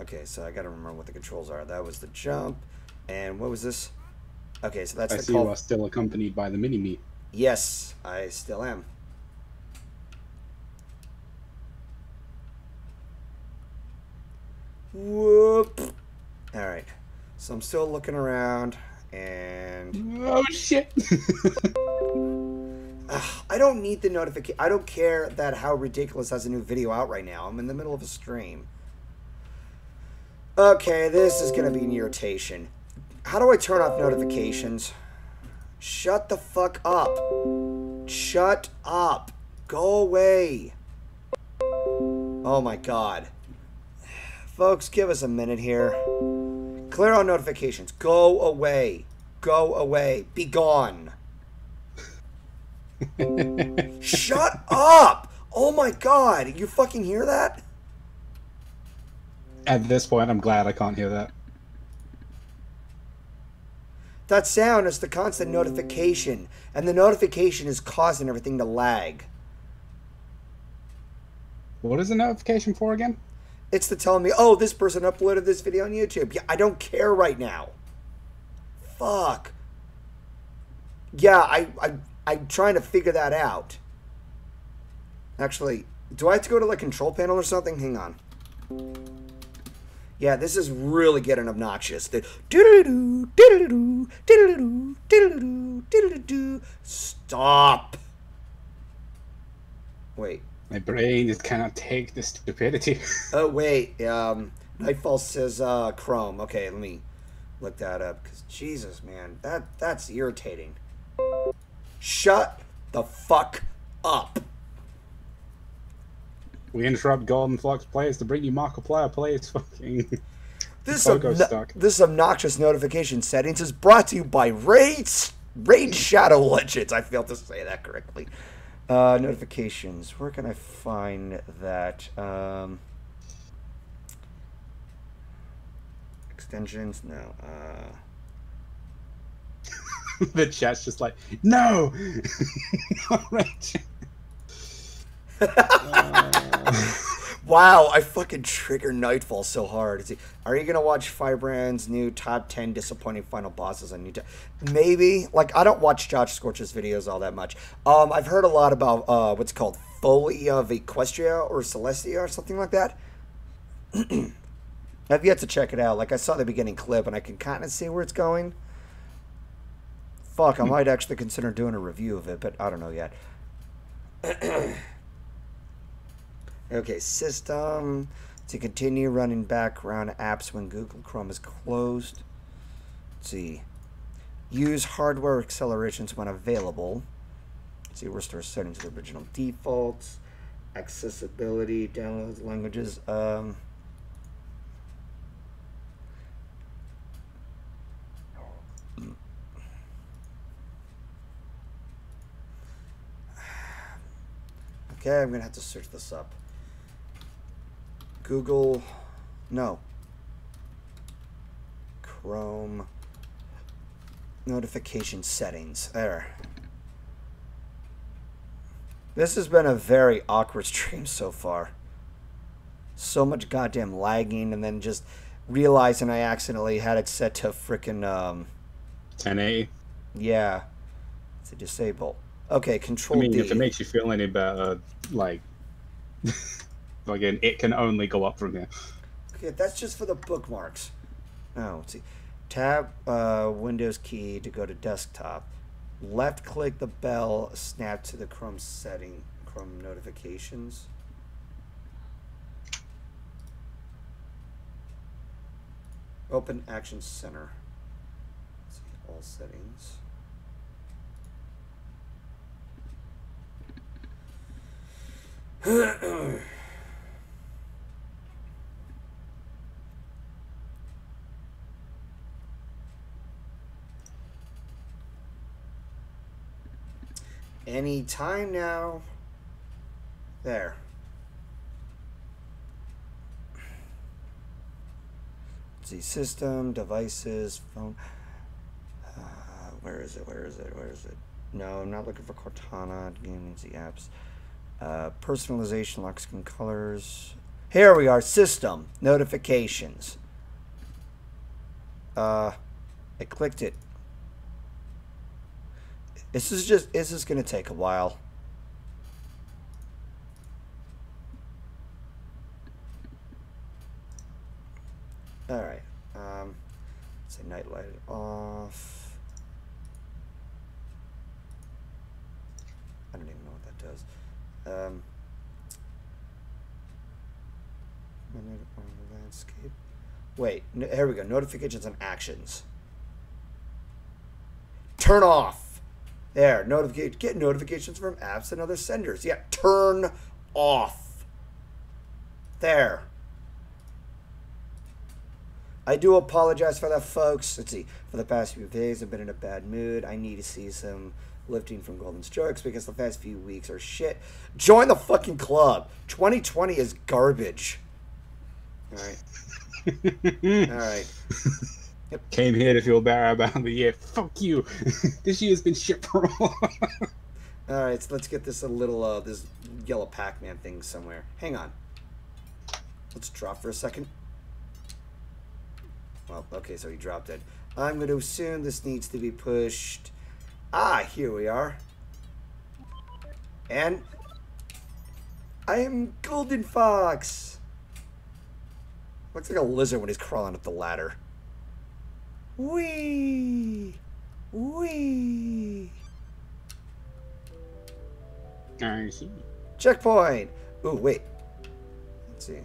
Okay, so I gotta remember what the controls are. That was the jump, and what was this? Okay, so that's I the see call. you are still accompanied by the mini me. Yes, I still am. Whoop. All right. So I'm still looking around, and Oh shit! I don't need the notification. I don't care that how ridiculous has a new video out right now. I'm in the middle of a stream. Okay, this is gonna be an irritation. How do I turn off notifications? Shut the fuck up. Shut up. Go away. Oh my god. Folks, give us a minute here. Clear all notifications. Go away. Go away. Be gone. Shut up! Oh my god. You fucking hear that? At this point, I'm glad I can't hear that. That sound is the constant notification, and the notification is causing everything to lag. What is the notification for again? It's to tell me, oh, this person uploaded this video on YouTube. Yeah, I don't care right now. Fuck. Yeah, I, I, I'm trying to figure that out. Actually, do I have to go to the control panel or something? Hang on. Yeah, this is really getting obnoxious. The doo-doo-doo, doo-doo-doo, doo-doo-doo, doo-doo-doo, doo-doo-doo. Stop. Wait. My brain just cannot take the stupidity. Oh wait, um, Nightfall says uh, Chrome. Okay, let me look that up because Jesus, man, that that's irritating. Shut the fuck up. we interrupt Golden Fox plays to bring you Markiplier plays fucking. This stuck. this obnoxious notification settings is brought to you by Raid Raid Shadow Legends. I failed to say that correctly. Uh, notifications. Where can I find that? Um, extensions? No. Uh, the chat's just like, no! Alright. Wow, I fucking trigger Nightfall so hard. Is he- Are you gonna watch Firebrand's new top ten disappointing final bosses on YouTube? Maybe. Like I don't watch Josh Scorch's videos all that much. Um, I've heard a lot about uh, what's called Foley of Equestria or Celestia or something like that. I've yet to check it out. Like I saw the beginning clip and I can kind of see where it's going. Fuck, I might actually consider doing a review of it, but I don't know yet. Okay, system to continue running background apps when Google Chrome is closed. Let's see. Use hardware accelerations when available. Let's see, restore settings to the original defaults. Accessibility, download languages. Um, okay, I'm gonna have to search this up. Google, no. Chrome notification settings. There. This has been a very awkward stream so far. So much goddamn lagging, and then just realizing I accidentally had it set to frickin' um, 1080. yeah, to disable. Okay, control I mean, D. if it makes you feel any better, like, again, it can only go up from here. Okay, that's just for the bookmarks. Oh, let's see. Tab uh, Windows key to go to desktop. Left click the bell, snap to the Chrome setting, Chrome notifications. Open Action Center. Let's see, all settings. Any time now. There. Let's see, system, devices, phone. Uh, where is it? Where is it? Where is it? No, I'm not looking for Cortana. Game the apps. Uh, personalization, lock screen colors. Here we are. System notifications. Uh, I clicked it. This is just. This is gonna take a while. All right. Um, say night light off. I don't even know what that does. Um, on the landscape. Wait, n- here we go. Notifications and actions. Turn off. There, notification. Get notifications from apps and other senders. Yeah, turn off. There. I do apologize for that, folks. Let's see. For the past few days, I've been in a bad mood. I need to see some lifting from Golden Strokes because the past few weeks are shit. Join the fucking club. 2020 is garbage. All right. All right. Came here to feel better about the year. Fuck you. this year's been shit for all. All right. So let's get this a little uh this yellow Pac-Man thing somewhere. Hang on. Let's drop for a second. Well, okay, so he dropped it. I'm going to assume this needs to be pushed. Ah, here we are. And I am Golden Fox. Looks like a lizard when he's crawling up the ladder. Wee, wee. I see. Checkpoint. Ooh, wait. Let's see.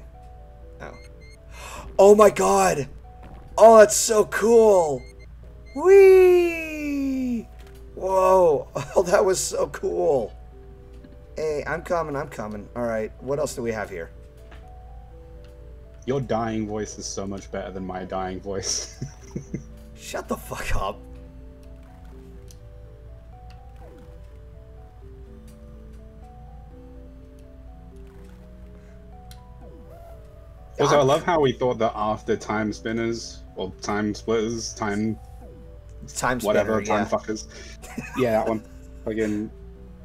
Oh. Oh my god. Oh, that's so cool. Wee. Whoa. Oh, that was so cool. Hey, I'm coming. I'm coming. All right. What else do we have here? Your dying voice is so much better than my dying voice. Shut the fuck up. also, I love how we thought that after time spinners, or time splitters, time Time whatever, spinner, time fuckers. yeah, that one. Again,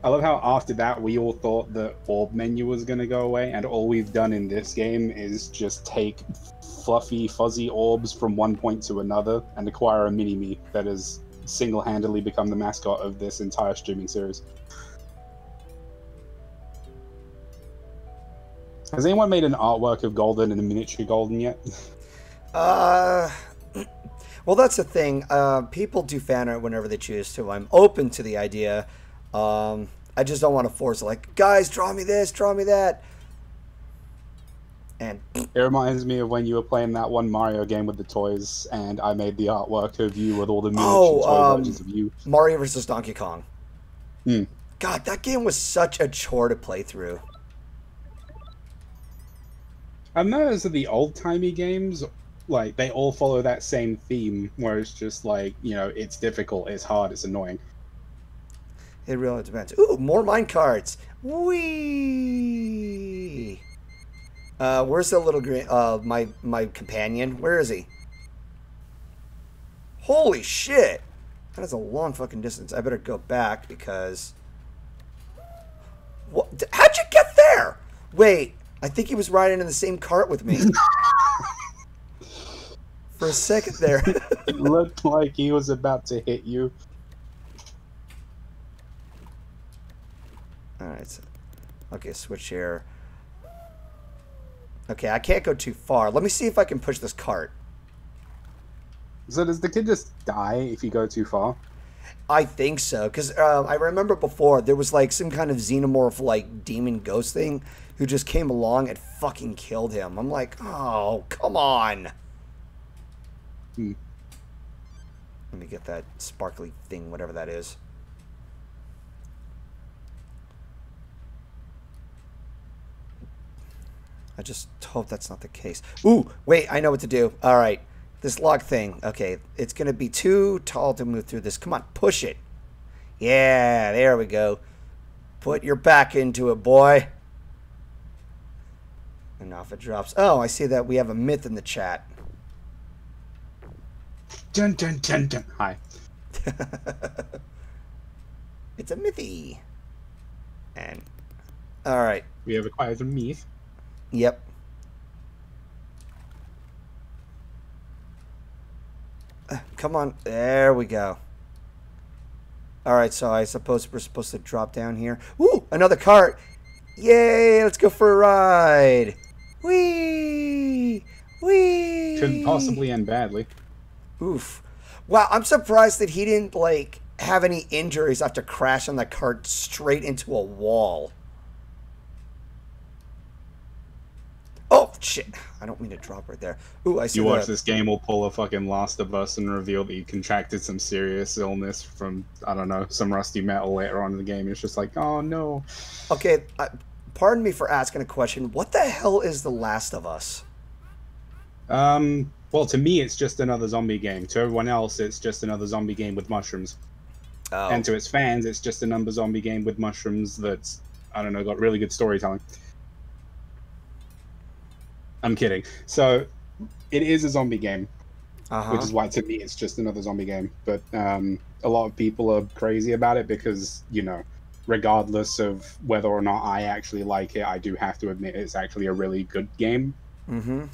I love how after that we all thought the orb menu was gonna go away, and all we've done in this game is just take fluffy, fuzzy orbs from one point to another and acquire a mini me that has single-handedly become the mascot of this entire streaming series. Has anyone made an artwork of Golden and a miniature Golden yet? Uh, well, that's the thing. Uh, people do fan art whenever they choose to. I'm open to the idea. Um, I just don't want to force it. Like, guys, draw me this, draw me that. And It reminds me of when you were playing that one Mario game with the toys, and I made the artwork of you with all the miniature Oh, toy um, versions of you. Mario versus Donkey Kong. Hmm. God, that game was such a chore to play through. I've noticed that the old timey games, like they all follow that same theme, where it's just like you know, it's difficult, it's hard, it's annoying. It really depends. Ooh, more mine cards. Wee. Uh, where's the little green? Uh, my my companion. Where is he? Holy shit! That is a long fucking distance. I better go back because. What? How'd you get there? Wait, I think he was riding in the same cart with me. For a second there. It looked like he was about to hit you. All right. Okay, switch here. Okay, I can't go too far. Let me see if I can push this cart. So does the kid just die if you go too far? I think so, because uh, I remember before there was like some kind of xenomorph, like demon ghost thing, who just came along and fucking killed him. I'm like, oh, come on. Hmm. Let me get that sparkly thing, whatever that is. I just hope that's not the case. Ooh, wait, I know what to do. All right. This log thing. Okay, it's going to be too tall to move through this. Come on, push it. Yeah, there we go. Put your back into it, boy. And off it drops. Oh, I see that we have a myth in the chat. Dun dun dun dun. Hi. It's a mythy. And all right. We have acquired a Meath. Yep. Come on. There we go. All right, so I suppose we're supposed to drop down here. Ooh, another cart. Yay, let's go for a ride. Whee! Whee! Couldn't possibly end badly. Oof. Wow, I'm surprised that he didn't like have any injuries after crashing the cart straight into a wall. Oh shit! I don't mean to drop right there. Ooh, I see You watch the- this game, we'll pull a fucking Last of Us and reveal that you contracted some serious illness from, I don't know, some rusty metal later on in the game. It's just like, oh no. Okay, uh, pardon me for asking a question. What the hell is The Last of Us? Um, well, to me, it's just another zombie game. To everyone else, it's just another zombie game with mushrooms. Oh, And to its fans, it's just another zombie game with mushrooms that's, I don't know, got really good storytelling. I'm kidding. So, it is a zombie game, uh-huh. which is why to me it's just another zombie game. But um, a lot of people are crazy about it because, you know, regardless of whether or not I actually like it, I do have to admit it's actually a really good game. mm-hmm.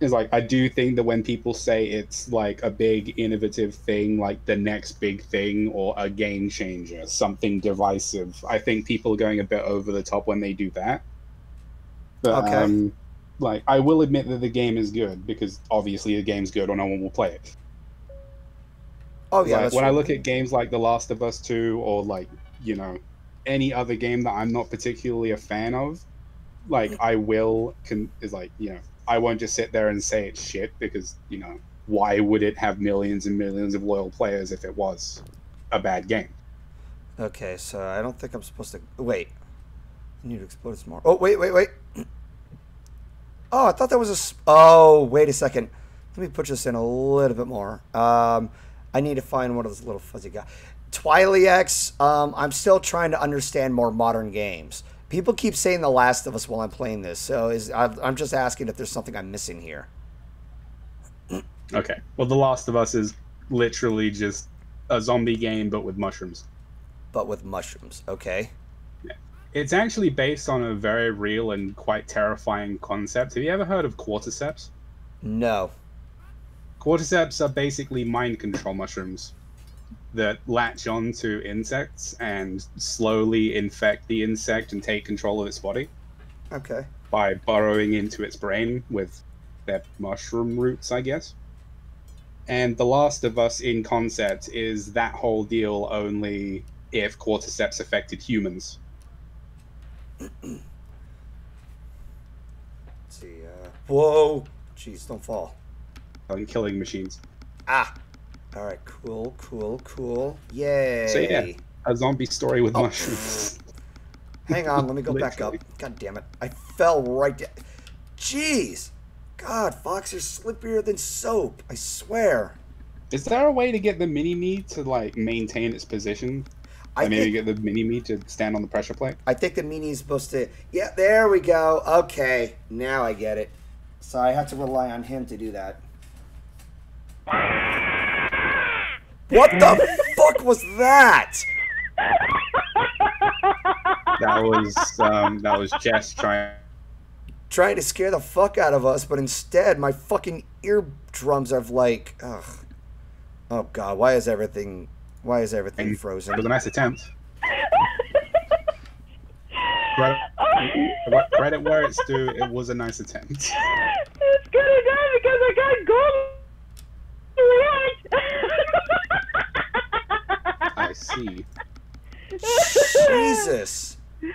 is like I do think that when people say it's like a big innovative thing, like the next big thing or a game changer, something divisive, I think people are going a bit over the top when they do that. But Okay. um, like I will admit that the game is good because obviously the game's good or no one will play it. Oh yeah, Like, that's when I look at games like The Last of Us 2 or like, you know, any other game that I'm not particularly a fan of, like I will can is like, you know, I won't just sit there and say it's shit because, you know, why would it have millions and millions of loyal players if it was a bad game? Okay, so I don't think I'm supposed to wait. I need to explode some more. Oh wait, wait, wait. Oh, I thought that was a. s- Oh, wait a second. Let me put this in a little bit more. Um, I need to find one of those little fuzzy guys. Twilight X. Um, I'm still trying to understand more modern games. People keep saying The Last of Us while I'm playing this, so is I'm I'm just asking if there's something I'm missing here. Okay. Well, The Last of Us is literally just a zombie game but with mushrooms. But with mushrooms, okay. It's actually based on a very real and quite terrifying concept. Have you ever heard of cordyceps? No. Cordyceps are basically mind control mushrooms that latch on to insects and slowly infect the insect and take control of its body Okay. by burrowing into its brain with their mushroom roots, I guess. And The Last of Us in concept is that whole deal only if cordyceps affected humans. Let's see. Uh, whoa. Jeez, don't fall. and killing machines. Ah. All right. Cool. Cool. Cool. Yay. So, yeah. A zombie story with Oh. mushrooms. Hang on. Let me go back up. God damn it! I fell right down. Jeez. God, Fox, you're slippier than soap. I swear. Is there a way to get the mini me to like maintain its position? I maybe think, get the mini me to stand on the pressure plate. I think the mini is supposed to. Yeah, there we go. Okay, now I get it. So I have to rely on him to do that. What the fuck was that? That was um, that was Jess trying. trying to scare the fuck out of us, but instead my fucking eardrums are like, ugh. Oh god, why is everything, why is everything frozen? It was a nice attempt. Credit, credit where it's due. It was a nice attempt. it's gonna die because I got gold react. I see. Jesus.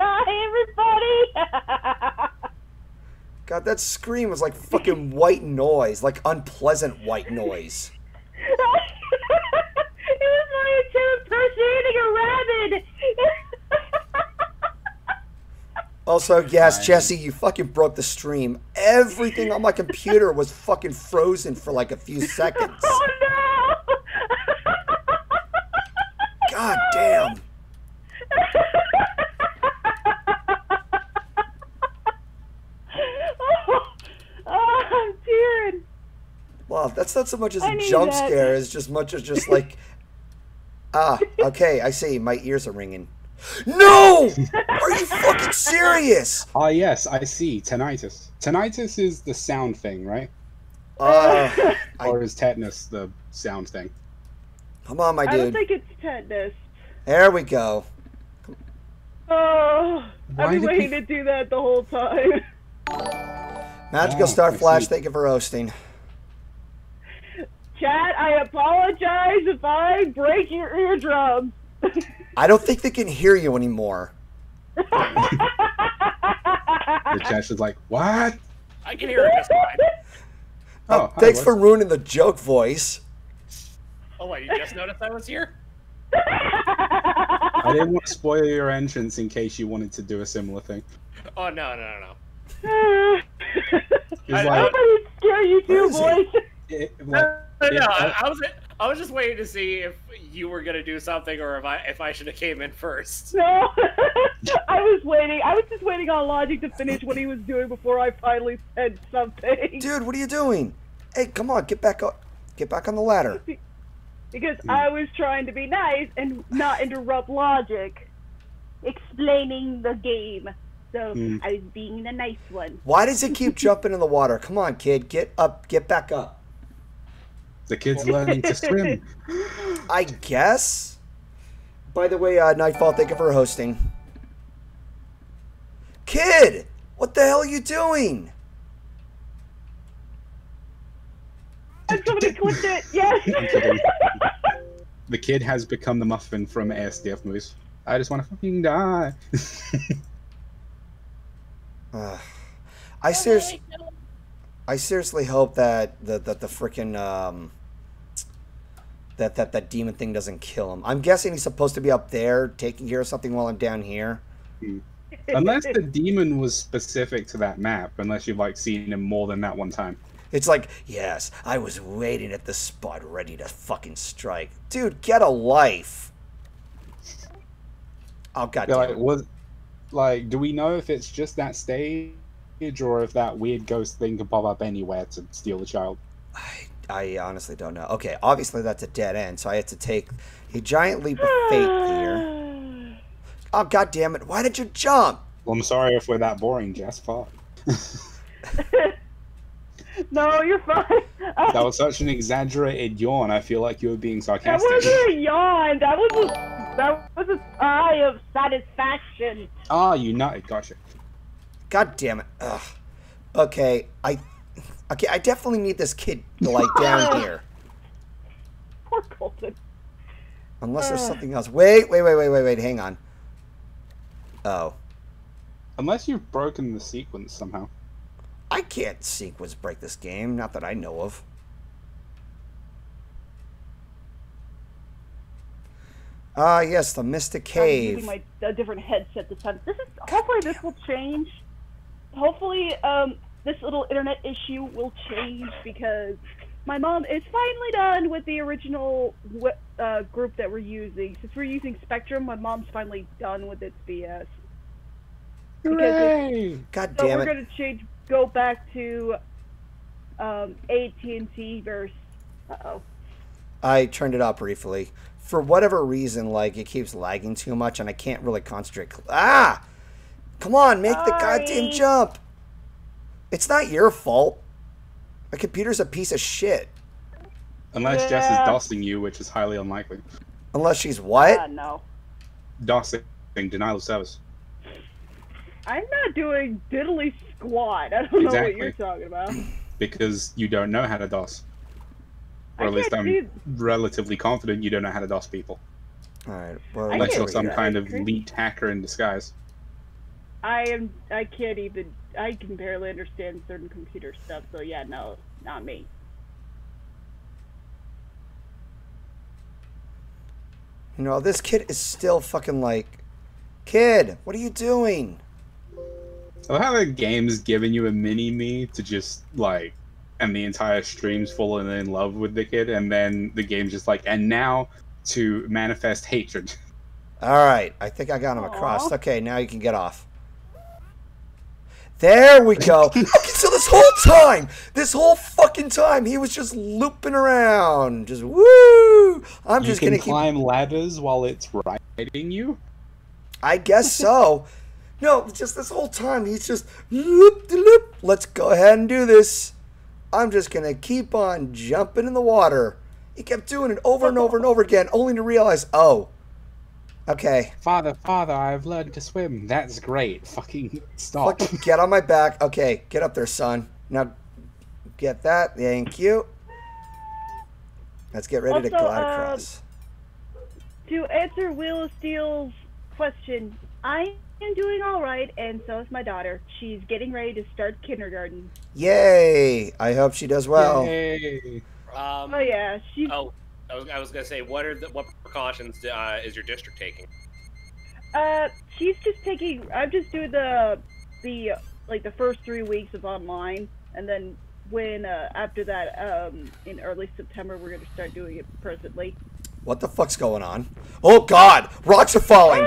Hi, everybody. God, that scream was like fucking white noise, like unpleasant white noise. it was my attempt impersonating a rabbit. Also, yes, Jesse, you fucking broke the stream. Everything on my computer was fucking frozen for like a few seconds. oh no! God damn. oh, oh, I'm tearing. Well, that's That's not so much as I a jump that. scare as just much as just like, ah, okay, I see. My ears are ringing. No! Are you fucking serious? Ah, yes, I see. Tinnitus. Tinnitus is the sound thing, right? Uh, I- Or is tetanus the sound thing? come on, my dude. I don't think it's tetanus. There we go. Oh, Why I've been waiting we- to do that the whole time. Magical Oh, Star Flash, thank you for hosting. Chat, I apologize if I break your eardrums. I don't think they can hear you anymore. The chat is like, what? I can hear it just fine. Oh, Oh, hi, thanks Wes. for ruining the joke voice. Oh, wait, you just noticed I was here? I didn't want to spoil your entrance in case you wanted to do a similar thing. Oh, no, no, no, no. It's I- like, I didn't scare you Where too, is boys. it, like No, no, Yeah. Uh, I, I was I was just waiting to see if you were gonna do something or if I if I should have came in first. No, I was waiting. I was just waiting on Logic to finish what he was doing before I finally said something. Dude, what are you doing? Hey, come on, get back up. Get back on the ladder. Because I was trying to be nice and not interrupt Logic, explaining the game. So Hmm. I was being the nice one. Why does it keep jumping in the water? Come on, kid, get up, get back up. The kid's learning to swim. I guess. By the way, uh, Nightfall, thank you for hosting. Kid, what the hell are you doing? And somebody clicked it. Yes. The kid has become the muffin from ASDF movies. I just want to fucking die. Ugh. I seriously, I seriously hope that the that the freaking um, that that that demon thing doesn't kill him. I'm guessing he's supposed to be up there taking care of something while I'm down here. Hmm. unless the demon was specific to that map, unless you've like seen him more than that one time. It's like, yes, I was waiting at the spot ready to fucking strike. Dude, get a life. Oh god They're like, it. was like, do we know if it's just that stage or if that weird ghost thing can pop up anywhere to steal the child? I, I honestly don't know. Okay, obviously that's a dead end, so I had to take a giant leap of faith here. Oh god damn it, why did you jump? Well, I'm sorry if we're that boring, Jess. Fuck. no, you're fine. That was such an exaggerated yawn. I feel like you were being sarcastic. That sarcastic. wasn't a yawn. That was a that was a sigh of satisfaction. Ah, you nutted. Gotcha. God damn it. Ugh. Okay, I Okay, I definitely need this kid like down here. Poor Colton. Unless there's Ugh. something else. Wait, wait, wait, wait, wait, wait, hang on. Oh. Unless you've broken the sequence somehow. I can't sequence break this game, not that I know of. Ah, yes, the Mystic Cave. I'm Cave. using my a different headset this time. This is hopefully this will change. Hopefully, um, this little internet issue will change because my mom is finally done with the original uh, group that we're using. Since we're using Spectrum, my mom's finally done with its BS. Hooray! God So damn we're it. gonna change, go back to um, AT&T U-verse. Uh oh. I turned it up briefly. For whatever reason, like, it keeps lagging too much and I can't really concentrate. Ah! Come on, make the goddamn jump! It's not your fault. My computer's a piece of shit. Unless Jess is dosing you, which is highly unlikely. Unless she's what? Uh, no. Dosing, denial of service. I'm not doing diddly squat. I don't know what you're talking about. Because you don't know how to DOS. Or I at least can't I'm do- relatively confident you don't know how to DOS people. Alright, well, I Unless can't you're some kind of elite hacker in disguise. I am. I can't even. I can barely understand certain computer stuff. So yeah, no, not me. You know, this kid is still fucking like, kid, what are you doing? I love how the game's giving you a mini me to just like, and the entire stream's falling in love with the kid, and then the game's just like, and now to manifest hatred. All right, I think I got him across. Okay, now you can get off. There we go. Okay, so this whole time, this whole fucking time, he was just looping around, just woo. I'm You just gonna keep. climb ladders while it's riding you. I guess so. No, just this whole time, he's just loop de loop. Let's go ahead and do this. I'm just gonna keep on jumping in the water. He kept doing it over and over and over again, only to realize, oh, okay, Father, father, I've learned to swim. That's great. Fucking stop. fucking get on my back. Okay, get up there, son. Now, get that. Thank you. Let's get ready to Also, glide uh, across. To answer Wheel of Steel's question, I am doing all right, and so is my daughter. She's getting ready to start kindergarten. Yay! I hope she does well. Yay. Um, Oh yeah, she's Oh, I was, I was gonna say, what are the what precautions uh, is your district taking? uh she's just taking. I'm just doing the the like the first three weeks of online, and then when uh, after that um in early September we're gonna start doing it presently. What the fuck's going on? Oh God! Rocks are falling.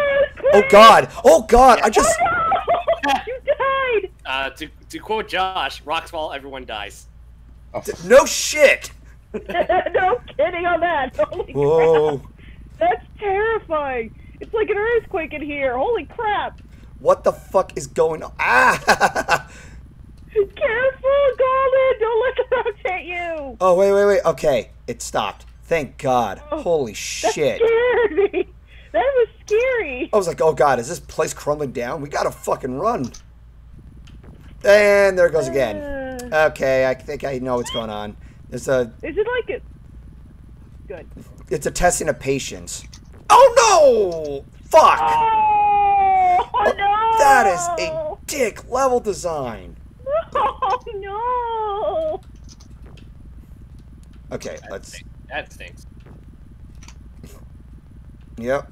Oh God! Oh God! I just. you died. Uh, to to quote Josh, rocks fall, everyone dies. Oh, No shit! no kidding on that. Holy Whoa! crap. That's terrifying. It's like an earthquake in here. Holy crap. What the fuck is going on? Ah! Careful, Golden. Don't let the rocks hit you. oh wait, wait, wait. Okay, it stopped. Thank God. Oh, Holy That shit! scared me. That was scary. I was like, oh God, is this place crumbling down? We gotta fucking run. And there it goes again. Uh, Okay, I think I know what's going on. There's a is it like it? Good. it's a testing of patience. Oh no! Fuck! Oh, oh, no! That is a dick level design. Oh no! Okay, let's. That stinks. Yep.